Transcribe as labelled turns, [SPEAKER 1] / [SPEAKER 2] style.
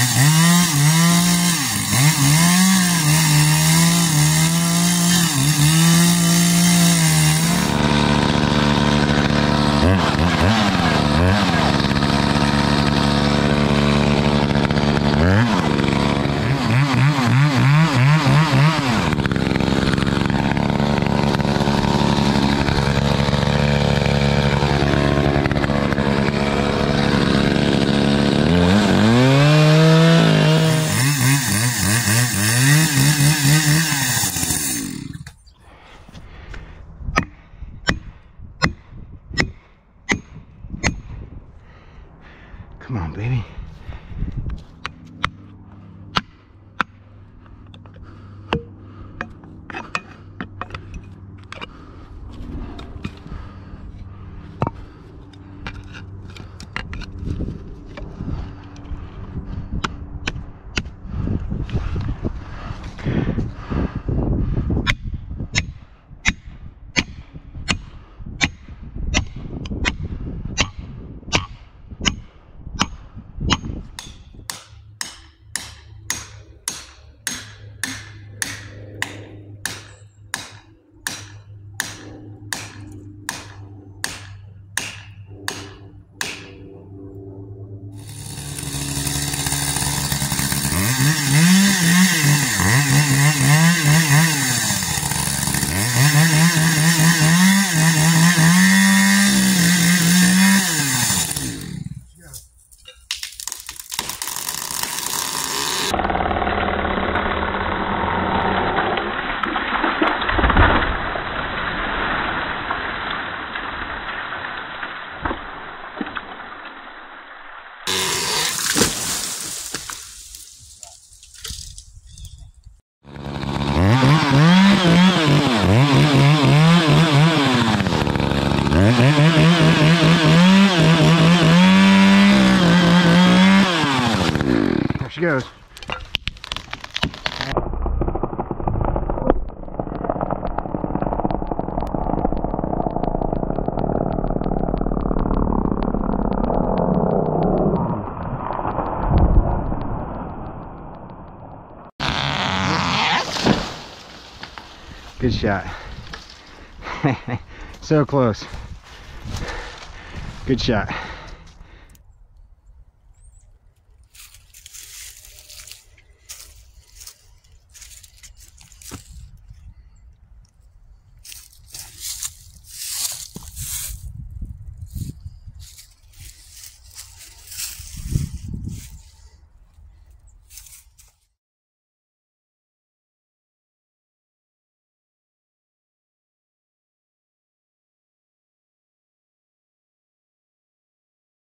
[SPEAKER 1] Mm-hmm. Come on, baby. She goes. Good shot. so close. Good shot.